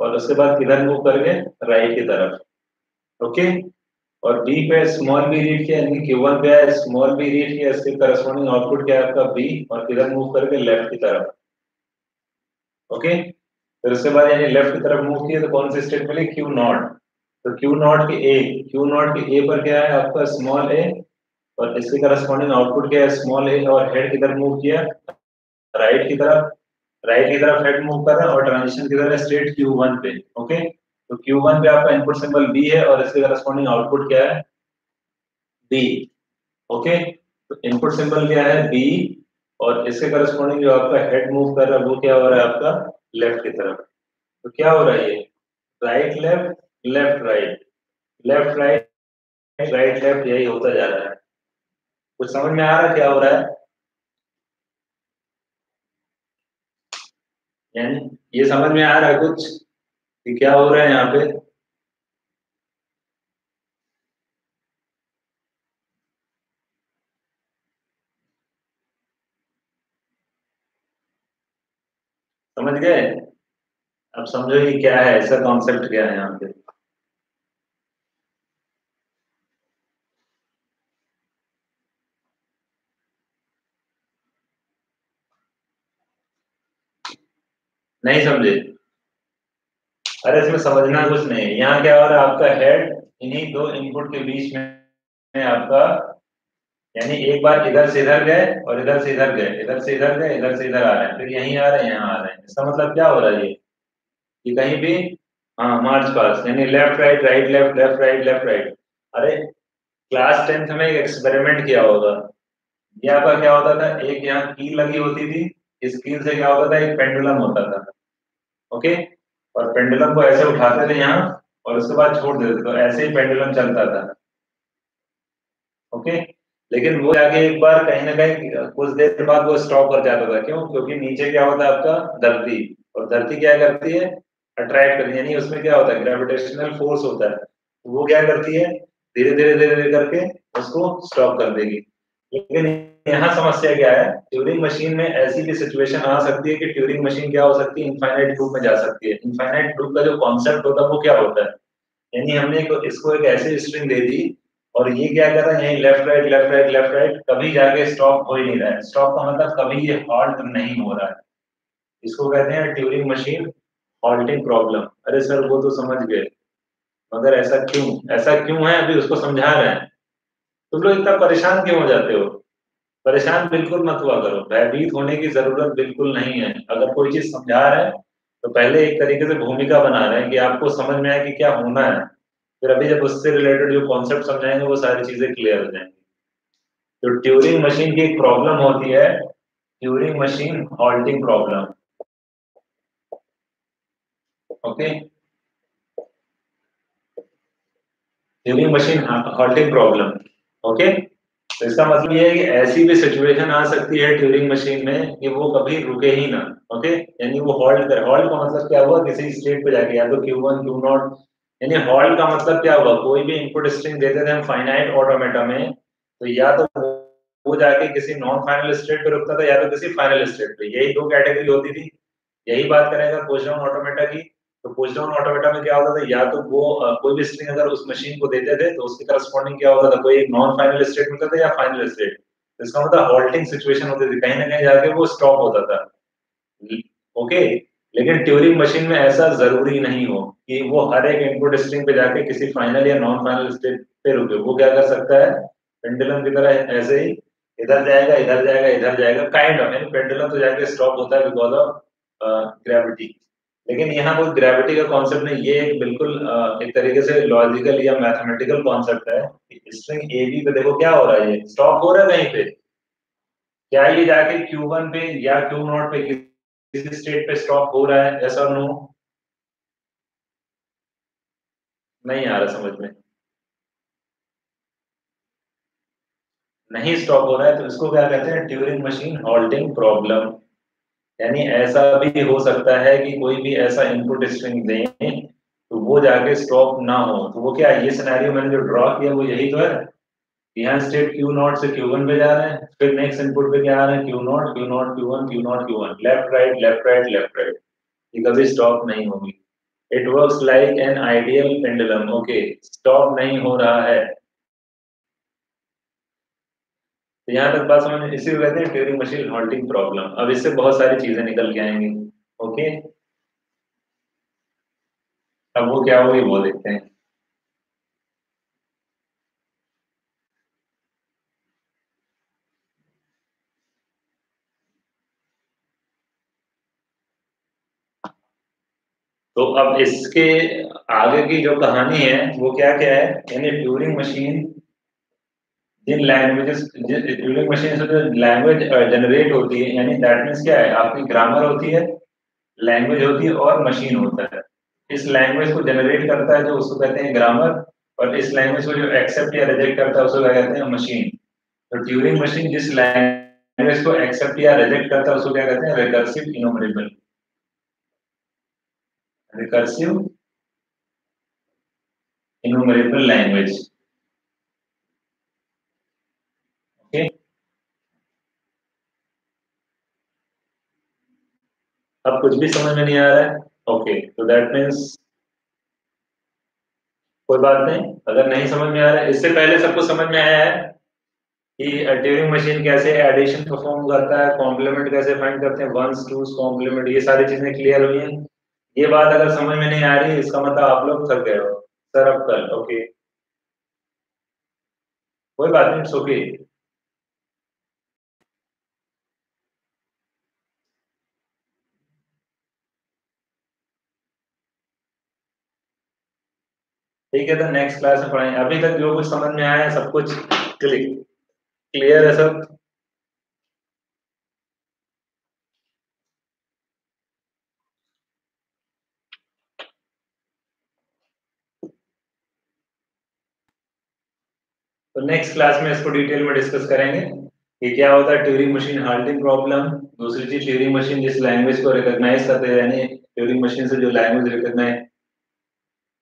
और उसके बाद किधर मूव करके? राइट की तरफ़। ओके और बी पे स्मॉल बी रीड किया, यानी क्यू वन पे स्मॉल बी रीड किया, इसके करस्पॉन्डिंग आउटपुट क्या है आपका? बी और किधर मूव करके लेफ़्ट की तरफ़। ओके फिर उसके बाद यानी लेफ़्ट की तरफ़ मूव किया तो कौन सी स्टेट मिली? क्यू नॉट तो क्यू नॉट के ए क्यू नॉट के ए पर क्या है आपका? स्मॉल ए और इसके करस्पॉन्डिंग आउटपुट क्या है? स्मॉल ए और हेड किधर मूव किया? राइट की तरफ़। राइट की तरफ़ हेड मूव कर रहा है, और ट्रांजिशन किधर है? स्ट्रेट क्यू वन पे। ओके तो Q1 पे आपका इनपुट सिंबल B है और इसके करस्पॉन्डिंग आउटपुट क्या है? B. ओके तो इनपुट सिंबल क्या है? B. और इसके करस्पॉन्डिंग जो आपका हेड मूव कर रहा है, वो क्या हो रहा है आपका? लेफ़्ट की तरफ़। तो क्या हो रहा है ये? Right left left right left right right left यही होता जा रहा है। कुछ समझ में आ रहा है क्या हो रहा है? यानी ये समझ में आ रहा है कुछ? कि क्या हो रहा है यहाँ पे? समझ गए? अब समझो कि क्या है, ऐसा कॉन्सेप्ट क्या है यहाँ पे? नहीं समझे? अरे इसमें समझना कुछ नहीं। यहाँ क्या हो रहा है? आपका हेड इन्हीं दो इनपुट के बीच में आपका, यानी एक बार इधर से इधर गए और इधर से इधर गए। इधर से इधर गए, इधर से इधर आ रहे हैं। फिर यहीं आ रहे हैं, यहाँ आ रहे हैं। इसका मतलब क्या हो रहा है ये? कि कहीं भी हाँ मार्च पास, यानी left right right left left right left right अरे क्लास टेंथ में एक एक्सपेरिमेंट किया होगा। ये आपका क्या होता था? एक यहाँ कील लगी होती थी। इस कील से क्या होता था? एक पेंडुलम होता था। ओके और पेंडुलम को ऐसे उठाते थे यहाँ, और उसके बाद छोड़ देते तो ऐसे ही पेंडुलम चलता था। ओके लेकिन वो जाके एक बार कहीं ना कहीं, कुछ देर बाद वो स्टॉप कर जाता था। क्यों? क्योंकि नीचे क्या होता है आपका? धरती। और धरती क्या करती है? अट्रैक्ट करती है। यानी उसमें क्या होता है? ग्रेविटेशनल फोर्स होता है। वो क्या करती है? धीरे धीरे धीरे धीरे करके उसको स्टॉप कर देगी। लेकिन यहाँ समस्या क्या है? ट्यूरिंग मशीन में ऐसी भी सिचुएशन आ सकती है कि ट्यूरिंग मशीन क्या हो सकती है? इनफाइनाइट लूप में जा सकती है। इनफाइनाइट लूप का जो कॉन्सेप्ट होता है, वो क्या होता है? यानी हमने इसको एक ऐसी स्ट्रिंग दे दी और ये क्या कर रहा है? यही left right left right left right कभी जाके स्टॉप हो ही नहीं रहा है। स्टॉप का मतलब कभी ये हॉल्ट नहीं हो रहा है। इसको कहते हैं ट्यूरिंग मशीन हॉल्टिंग प्रॉब्लम अरे सर, वो तो समझ गए। मगर ऐसा क्यों? ऐसा क्यों है? अभी उसको समझा रहे हैं। तुम लोग इतना परेशान क्यों हो जाते हो? परेशान बिल्कुल मत हुआ करो। भयभीत होने की ज़रूरत बिल्कुल नहीं है। अगर कोई चीज़ समझा रहे हैं तो पहले एक तरीके से भूमिका बना रहे हैं कि आपको समझ में आए कि क्या होना है। फिर अभी जब उससे रिलेटेड जो कॉन्सेप्ट समझाएँगे, वो सारी चीज़ें क्लियर हो जाएँगी। तो ट्यूरिंग मशीन की एक प्रॉब्लम होती है Turing machine halting problem okay Turing machine halting problem okay तो इसका मतलब ये है कि ऐसी भी सिचुएशन आ सकती है ट्यूरिंग मशीन में कि वो कभी रुके ही ना ओके यानी वो हॉल्ट करे हॉल्ट का मतलब क्या हुआ? किसी स्टेट पे जाके, या तो क्यू वन क्यू नॉट यानी हॉल्ट का मतलब क्या हुआ? कोई भी इनपुट स्ट्रिंग देते थे हम फाइनाइट ऑटोमेटा में तो या तो वो जाके किसी नॉन फाइनल स्टेट पे रुकता था, या तो किसी फाइनल स्टेट पे। यही दो कैटेगरी होती थी। यही बात करेगा डाउन ऑटोमेटा की। तो पुश डाउन ऑटोमेटा में क्या होता था? या तो वो कोई भी स्ट्रिंग अगर उस मशीन को देते थे तो उसके करस्पॉन्डिंग क्या होता था? कोई एक नॉन फाइनल स्टेट मिलता था या फाइनल स्टेट तो इसका मतलब हॉल्टिंग सिचुएशन होती थी। कहीं ना कहीं जाके वो स्टॉप होता था। ओके लेकिन ट्यूरिंग मशीन में ऐसा ज़रूरी नहीं हो कि वो हर एक इनपुट स्ट्रिंग पे जाके किसी फाइनल या नॉन फाइनल स्टेट पे रुके। वो क्या कर सकता है? पेंडुलम की तरह ऐसे ही इधर जाएगा इधर जाएगा इधर जाएगा। काइंड ऑफ़ पेंडुलम तो जाके स्टॉप होता है बिकॉज़ ऑफ़ ग्रेविटी लेकिन यहाँ कोई ग्रेविटी का कॉन्सेप्ट नहीं, ये एक बिल्कुल एक तरीके से लॉजिकल या मैथमेटिकल कॉन्सेप्ट है स्ट्रिंग ए बी पे देखो क्या हो रहा है, ये स्टॉप हो रहा है कहीं पे। क्या ये जाके Q1 पे या Q नॉट पे किसी स्टेट पे स्टॉप हो रहा है ऐसा नो नहीं आ रहा समझ में। नहीं स्टॉप हो रहा है तो इसको क्या कहते हैं ट्यूरिंग मशीन हॉल्टिंग प्रॉब्लम यानी ऐसा भी हो सकता है कि कोई भी ऐसा इनपुट स्ट्रिंग दें तो वो जाके स्टॉप ना हो। तो वो क्या, ये सिनेरियो मैंने जो ड्रॉ किया, वो यही तो है? यहाँ स्टेट क्यू नॉट से क्यू वन पे जा रहे हैं, फिर नेक्स्ट इनपुट पे क्या आ रहे हैं? Q not Q not Q one Q not Q one left right left right left right ये कभी स्टॉप नहीं होगी। It works like an ideal pendulum okay stop नहीं हो रहा है। तो यहाँ तक बात समझ इसी को कहते हैं ट्यूरिंग मशीन हॉल्टिंग प्रॉब्लम अब इससे बहुत सारी चीज़ें निकल के आएँगी ओके अब वो क्या होगी वो देखते हैं। तो अब इसके आगे की जो कहानी है, वो क्या क्या है? यानी ट्यूरिंग मशीन जिन लैंग्वेजेस ट्यूरिंग मशीन से जो लैंग्वेज जनरेट होती है, यानी दैट मीन्स क्या है? आपकी ग्रामर होती है लैंग्वेज होती है और मशीन होता है। इस लैंग्वेज को जनरेट करता है जो उसको कहते हैं ग्रामर और इस लैंग्वेज को जो एक्सेप्ट या रिजेक्ट करता है, उसको क्या कहते हैं? मशीन तो ट्यूरिंग मशीन जिस लैंग्वेज को एक्सेप्ट या रिजेक्ट करता है, उसको क्या कहते हैं? Recursive enumerable recursive enumerable language okay अब कुछ भी समझ में नहीं आ रहा है। ओके तो दैट मीन्स कोई बात नहीं, अगर नहीं समझ में आ रहा है, इससे पहले सबको समझ में आया है कि ट्यूरिंग मशीन कैसे एडिशन परफॉर्म करता है कॉम्प्लीमेंट कैसे फाइंड करते हैं वंस टूस कॉम्प्लीमेंट ये सारी चीज़ें क्लियर हुई हैं। ये बात अगर समझ में नहीं आ रही, इसका मतलब आप लोग थक गए हो। सर अब कल ओके कोई बात नहीं ओके ठीक है तो नेक्स्ट क्लास में पढ़ाएँगे। अभी तक जो कुछ समझ में आया है, सब कुछ क्लिक क्लियर है सब। तो नेक्स्ट क्लास में इसको डिटेल में डिस्कस करेंगे कि क्या होता है ट्यूरिंग मशीन हाल्टिंग प्रॉब्लम दूसरी चीज़ ट्यूरिंग मशीन जिस लैंग्वेज को रिकॉग्नाइज करते हैं, यानी ट्यूरिंग मशीन से जो लैंग्वेज रिकॉग्नाइज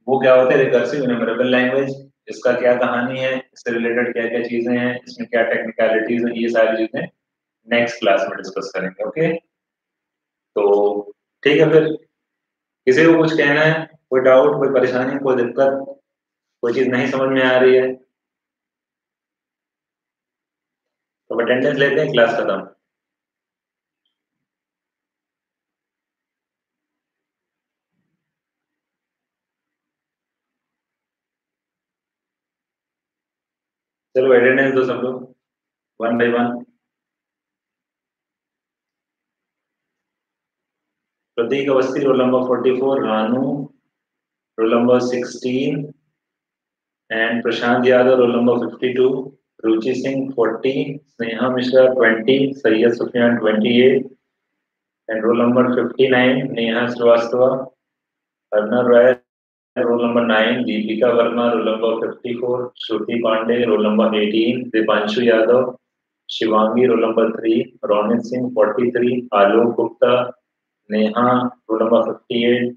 वो क्या होता है रिकर्सिव लैंग्वेज इसका क्या कहानी है, इससे रिलेटेड क्या क्या चीज़ें हैं, इसमें क्या टेक्निकलिटीज हैं, ये सारी चीज़ें नेक्स्ट क्लास में डिस्कस करेंगे ओके तो ठीक है फिर। किसी को कुछ कहना है, कोई डाउट कोई परेशानी, कोई दिक्कत, कोई चीज़ नहीं समझ में आ रही है तो अटेंडेंस लेते हैं क्लास खत्म। चलो अटेंडेंस दो सब लोग one by one Prateek Awasthi roll number forty four Ranu roll number sixteen and Prashant Yadav roll number fifty two Ruchi Singh forty Sneha Mishra twenty Syed Sufiyan twenty eight and roll number fifty nine Neha Srivastava, Arnab Rai roll number nine Deepika Verma roll number fifty four Shruti Pandey roll number eighteen Deepanshu Yadav Shivangi roll number three Ronit Singh forty three Alok Gupta Neha roll number fifty eight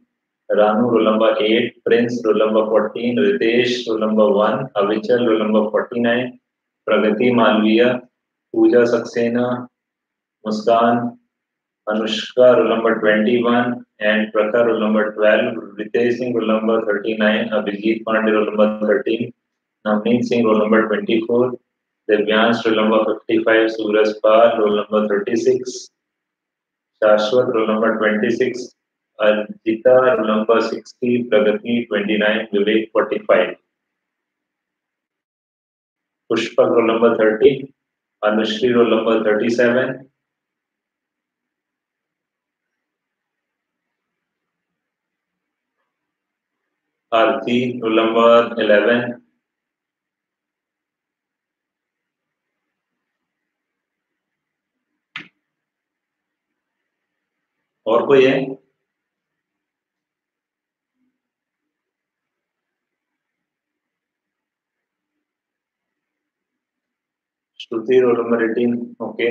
Ranu roll number eight Prince roll number fourteen Ritesh roll number one Avichal roll number forty nine Pragati Malviya Pooja Saxena Muskan Anushka roll number twenty one and Prakhar roll number 12, Ritesh Singh roll number 39, Abhijit Pandey roll number 13, Navneet Singh roll number 24, Devyansh roll number 55, Suraj Pal roll number 36, Shashwat roll number 26, Arjita roll number 60, Pragati 29, Vivek 45. Pushpak roll number 30, Anushri roll number 37, Aarti roll number eleven और कोई है? Shruti roll number eighteen okay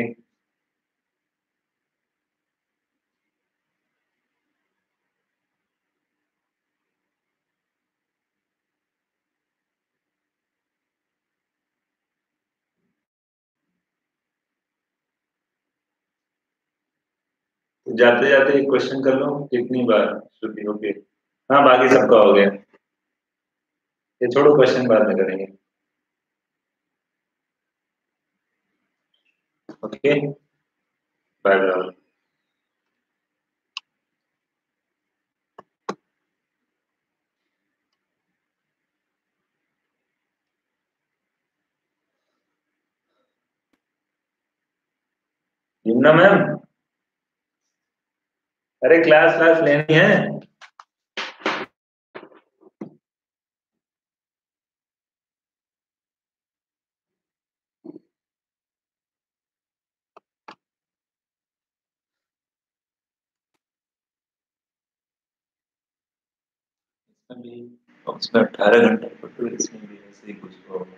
जाते जाते एक question कर लो? कितनी बार? श्रुति okay हाँ बाकी सबका हो गया। ये छोड़ो क्वेश्चन बाद में करेंगे। Okay bye bye ma'am? अरे क्लास क्लास लेनी है। अठारह घंटे ऐसे ही कुछ होगा।